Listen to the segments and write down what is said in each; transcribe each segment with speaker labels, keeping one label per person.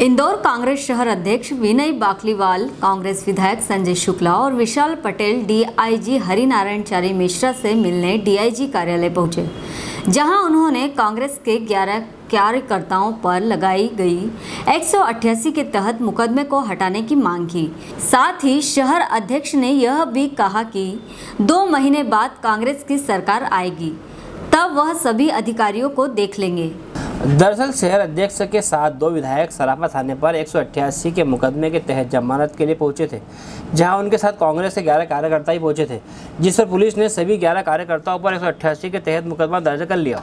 Speaker 1: इंदौर कांग्रेस शहर अध्यक्ष विनय बाकलीवाल कांग्रेस विधायक संजय शुक्ला और विशाल पटेल डीआईजी हरिनारायण चारी मिश्रा से मिलने डीआईजी कार्यालय पहुँचे, जहाँ उन्होंने कांग्रेस के 11 कार्यकर्ताओं पर लगाई गई 188 के तहत मुकदमे को हटाने की मांग की। साथ ही शहर अध्यक्ष ने यह भी कहा कि दो महीने बाद कांग्रेस की सरकार आएगी, तब वह सभी अधिकारियों को देख लेंगे।
Speaker 2: दरअसल शहर अध्यक्ष के साथ दो विधायक सराफा थाने पर 188 के मुकदमे के तहत जमानत के लिए पहुँचे थे, जहाँ उनके साथ कांग्रेस के 11 कार्यकर्ता ही पहुँचे थे, जिस पर पुलिस ने सभी 11 कार्यकर्ताओं पर 188 के तहत मुकदमा दर्ज कर लिया।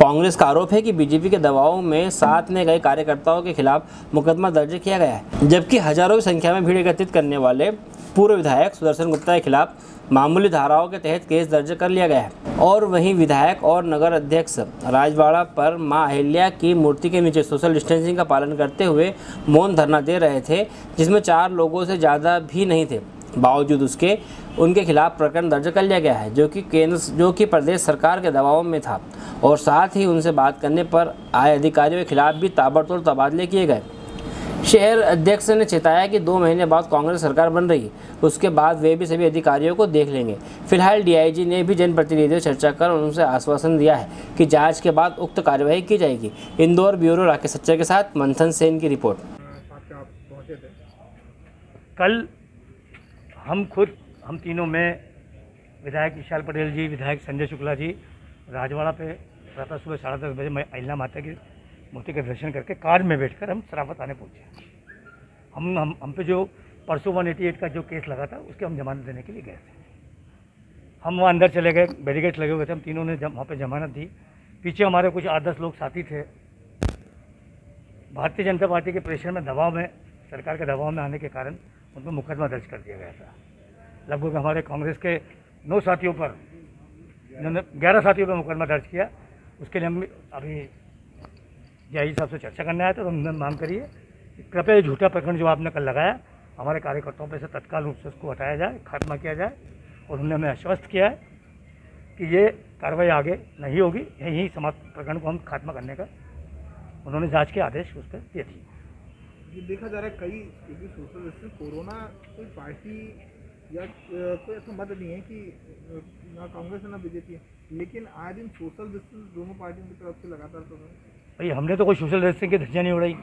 Speaker 2: कांग्रेस का आरोप है कि बीजेपी के दबाव में साथ में गए कार्यकर्ताओं के खिलाफ मुकदमा दर्ज किया गया है, जबकि हज़ारों की संख्या में भीड़ एकत्रित करने वाले पूर्व विधायक सुदर्शन गुप्ता के खिलाफ मामूली धाराओं के तहत केस दर्ज कर लिया गया है। और वहीं विधायक और नगर अध्यक्ष राजवाड़ा पर माँ अहिल्या की मूर्ति के नीचे सोशल डिस्टेंसिंग का पालन करते हुए मौन धरना दे रहे थे, जिसमें चार लोगों से ज़्यादा भी नहीं थे। बावजूद उसके, उनके खिलाफ प्रकरण दर्ज कर लिया गया है, जो कि केंद्र, जो कि प्रदेश सरकार के दबाव में था। और साथ ही उनसे बात करने पर आए अधिकारियों के खिलाफ भी ताबड़तोड़ तबादले किए गए। शहर अध्यक्ष ने चेताया कि दो महीने बाद कांग्रेस सरकार बन रही, उसके बाद वे भी सभी अधिकारियों को देख लेंगे। फ़िलहाल डीआईजी ने भी जनप्रतिनिधियों से चर्चा कर उनसे आश्वासन दिया है कि जाँच के बाद उक्त कार्यवाही की जाएगी। इंदौर ब्यूरो राकेश सच्चा के साथ मंथन सेन की रिपोर्ट।
Speaker 3: कल हम खुद, हम तीनों में विधायक विशाल पटेल जी, विधायक संजय शुक्ला जी, राजवाड़ा पे प्रातः सुबह साढ़े दस बजे मैं अहिल्या माता की मूर्ति का दर्शन करके कार में बैठकर हम सराफत आने पहुँचे हम हम हम पे जो परसों वन एटी एट का जो केस लगा था, उसके हम जमानत देने के लिए गए थे। हम वहाँ अंदर चले गए बैरिकेड लगे हुए थे, हम तीनों ने वहाँ पे जमानत दी। पीछे हमारे कुछ आठ दस लोग साथी थे। भारतीय जनता पार्टी के प्रेशर में, दबाव में, सरकार के दबाव में आने के कारण उन पर मुकदमा दर्ज कर दिया गया था। लगभग हमारे कांग्रेस के नौ साथियों पर जिन्होंने ग्यारह साथियों पर मुकदमा दर्ज किया। उसके लिए हम अभी जय साहब से चर्चा करने आया थे तो हमने मांग करिए कृपया झूठा प्रकरण जो आपने कल लगाया, हमारे कार्यकर्ताओं पर से तत्काल रूप से उसको हटाया जाए, खात्मा किया जाए, और उन्होंने हमें आश्वस्त किया है कि ये कार्रवाई आगे नहीं होगी यही समाप्त प्रकरण को हम खात्मा करने का उन्होंने जाँच के आदेश उस पर दिए थे
Speaker 4: देखा जा रहा है, कई क्योंकि सोशल डिस्टेंस, कोरोना कोई पार्टी या कोई ऐसा मत नहीं है कि ना कांग्रेस ना बीजेपी है लेकिन आज इन सोशल डिस्टेंस दोनों पार्टियों की तरफ़ से लगातार।
Speaker 3: भाई, हमने तो कोई सोशल डिस्टेंसिंग की धज्जियाँ नहीं उड़ाई।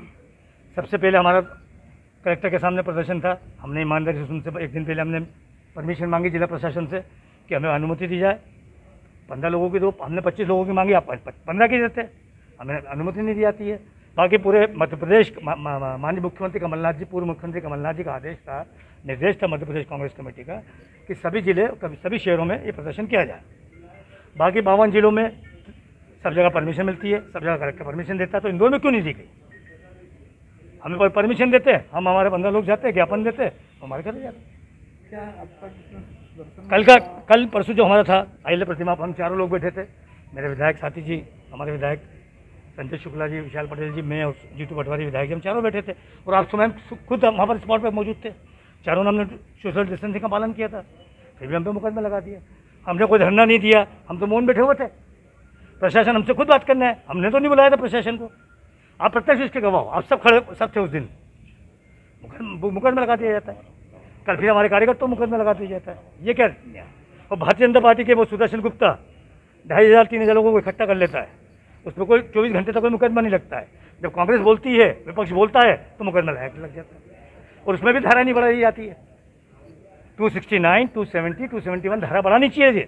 Speaker 3: सबसे पहले हमारा कलेक्टर के सामने प्रदर्शन था। हमने ईमानदारी से उनसे एक दिन पहले हमने परमिशन मांगी जिला प्रशासन से कि हमें अनुमति दी जाए। पंद्रह लोगों की तो हमने पच्चीस लोगों की मांगी, आप पंद्रह की देते। हमें अनुमति नहीं दी जाती है। बाकी पूरे मध्य प्रदेश माननीय मुख्यमंत्री कमलनाथ जी, पूर्व मुख्यमंत्री कमलनाथ जी का आदेश था, निर्देश था मध्य प्रदेश कांग्रेस कमेटी का, कि सभी ज़िले सभी शहरों में ये प्रदर्शन किया जाए। बाकी बावन जिलों में सब जगह परमिशन मिलती है, सब जगह कलेक्टर परमिशन देता है तो इंदौर में क्यों नहीं दी गई? हमें कोई परमिशन देते हैं, हम हमारे पंद्रह लोग जाते हैं, ज्ञापन देते हैं हमारे घर जाते कल का, कल परसों जो हमारा था अहिल्या प्रतिमा पर हम चारों लोग बैठे थे, मेरे विधायक साथी जी, हमारे विधायक संजय शुक्ला जी, विशाल पटेल जी, मैं और जीतू पटवारी विधायक जी, हम चारों बैठे थे, और आप स्वयं खुद हम पर स्पॉट पर मौजूद थे। चारों ने हमने सोशल डिस्टेंसिंग का पालन किया था, फिर भी हम पे मुकदमा लगा दिया। हमने कोई धरना नहीं दिया, हम तो मौन बैठे हुए थे। प्रशासन हमसे खुद बात करना है। हमने तो नहीं बुलाया था प्रशासन को। आप प्रत्यक्ष इसके गवाह आप सब खड़े सब थे उस दिन। मुकदमा लगा दिया जाता है। कल फिर हमारे कार्यकर्ताओं को मुकदमा लगा दिया जाता है। ये क्या? और भारतीय जनता पार्टी के वो सुदर्शन गुप्ता, ढाई हज़ार, तीन हज़ार लोगों को इकट्ठा कर लेता है। उसमें कोई चौबीस घंटे तक कोई मुकदमा नहीं लगता है। जब कांग्रेस बोलती है, विपक्ष बोलता है तो मुकदमा लायक लग जाता है। और उसमें भी धारा नहीं बढ़ाई जाती है। Two sixty nine, two seventy two seventy one धारा बढ़ानी चाहिए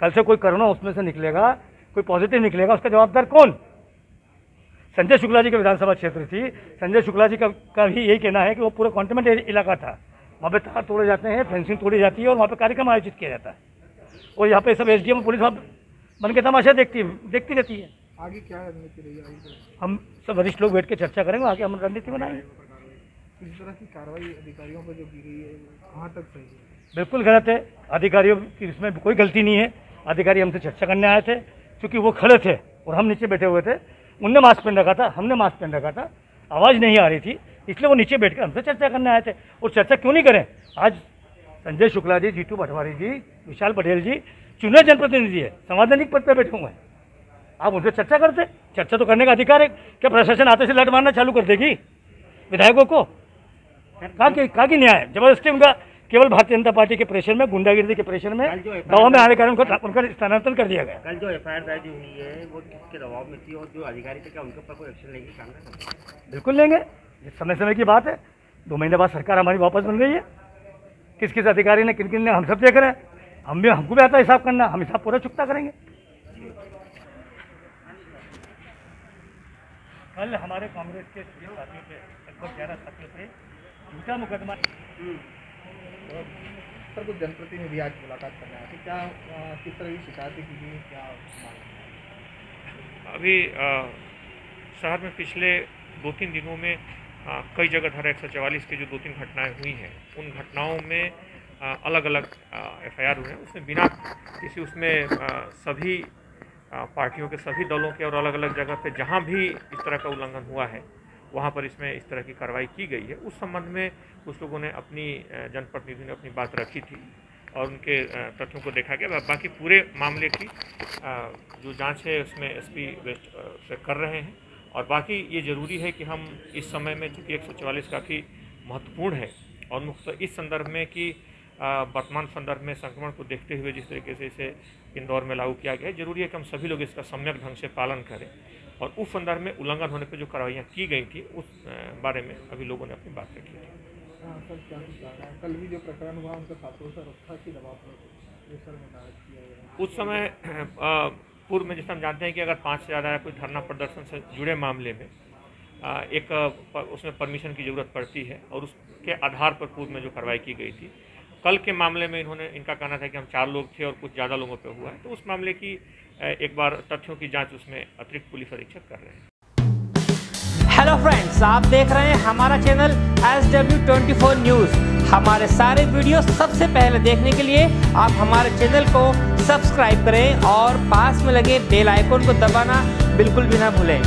Speaker 3: कल से कोई करोना उसमें से निकलेगा कोई पॉजिटिव निकलेगा उसका जवाबदार कौन? संजय शुक्ला जी का विधानसभा क्षेत्र थी। संजय शुक्ला जी का, का भी यही कहना है कि वो पूरा कॉन्टेमेंट इलाका था। वहाँ पे तार तोड़े जाते हैं फेंसिंग तोड़ी जाती है और वहाँ पे कार्यक्रम आयोजित किया जाता है। और यहाँ पे सब एसडीएम पुलिस वहाँ बन के तमाशा देखती देखती रहती है।
Speaker 4: आगे क्या रणनीति रही आगे?
Speaker 3: हम सब वरिष्ठ लोग बैठ के चर्चा करेंगे आगे हम रणनीति बनाएँगे।
Speaker 4: इस तरह की कार्रवाई अधिकारियों पर जो की गई है कहाँ तक सही है?
Speaker 3: बिल्कुल गलत है। अधिकारियों की इसमें कोई गलती नहीं है। अधिकारी हमसे चर्चा करने आए थे। क्योंकि वो खड़े थे और हम नीचे बैठे हुए थे। उनने मास्क पहन रखा था, हमने मास्क पहन रखा था। आवाज़ नहीं आ रही थी, इसलिए वो नीचे बैठ कर हमसे चर्चा करने आए थे। और चर्चा क्यों नहीं करें? आज संजय शुक्ला जी, जीतू पटवारी जी, विशाल पटेल जी, चुने जनप्रतिनिधि है, संवैधानिक पद पर बैठे हुए हैं। आप उनसे चर्चा करते? चर्चा तो करने का अधिकार है। क्या प्रशासन आते से लट मारना चालू कर देगी? विधायकों को? कहा कि कहा कि न्याय ज़बरदस्ती उनका केवल भारतीय जनता पार्टी के प्रेशर में गुंडागिर्दी के प्रेशर में दबाव में आने के कारण उनको उनका स्थानांतरण कर दिया गया।
Speaker 2: कल जो एफ़ आई दर्ज हुई है वो किसके दबाव में थी और जो अधिकारी थे क्या उनके ऊपर कोई एक्शन लेगी कांग्रेस
Speaker 3: बिल्कुल लेंगे। ये समय समय की बात है। दो महीने बाद सरकार हमारी वापस बन गई है। किस किस अधिकारी ने किन किन ने हम सब देख रहे हैं। हम भी हमको भी आता है हिसाब करना। हम हिसाब पूरा चुकता करेंगे। कल हमारे कांग्रेस के साथियों पे लगभग ग्यारह साथियों पे झूठा मुकदमा
Speaker 4: सर कुछ जनप्रतिनिधि आज मुलाकात करने आए क्या किस तरह की शिकायतें की गई? क्या
Speaker 5: अभी शहर में पिछले दो तीन दिनों में अ, कई जगह धारा एक की जो दो तीन घटनाएँ हुई हैं उन घटनाओं में आ, अलग अलग एफ़ आई हुए हैं। उसमें बिना किसी उसमें अ, सभी पार्टियों के सभी दलों के और अलग अलग जगह पे जहाँ भी इस तरह का उल्लंघन हुआ है वहाँ पर इसमें इस तरह की कार्रवाई की गई है। उस संबंध में कुछ लोगों ने अपनी जनप्रतिनिधि ने अपनी बात रखी थी और उनके तथ्यों को देखा गया। बाकी पूरे मामले की जो जाँच है उसमें एसपी वेस्ट से कर रहे हैं और बाकी ये ज़रूरी है कि हम इस समय में चूँकि एक सौ काफ़ी महत्वपूर्ण है और मुख्य इस संदर्भ में कि वर्तमान संदर्भ में संक्रमण को देखते हुए जिस तरीके से इसे इंदौर में लागू किया गया है ज़रूरी है कि हम सभी लोग इसका सम्यक ढंग से पालन करें। और उस संदर्भ में उल्लंघन होने पर जो कार्रवाइयाँ की गई थी उस बारे में अभी लोगों ने अपनी बात रखी थी।
Speaker 4: हाँ, कल भी जो प्रकरण हुआ उनका रखा कि दबाव
Speaker 5: उस समय पूर्व में जैसे हम जानते हैं कि अगर पाँच से ज़्यादा कोई धरना प्रदर्शन से जुड़े मामले में एक उसमें परमिशन की ज़रूरत पड़ती है और उसके आधार पर पूर्व में जो कार्रवाई की गई थी कल के मामले में इन्होंने, इनका कहना था कि हम चार लोग थे और कुछ ज़्यादा लोगों पे हुआ है। तो उस मामले की एक बार तथ्यों की जाँच उसमें अतिरिक्त पुलिस अधीक्षक कर रहे हैं।
Speaker 2: हेलो फ्रेंड्स आप देख रहे हैं हमारा channel S W twenty four news हमारे सारे वीडियो सबसे पहले देखने के लिए आप हमारे चैनल को सब्सक्राइब करें और पास में लगे बेल आइकन को दबाना बिल्कुल भी ना भूलें।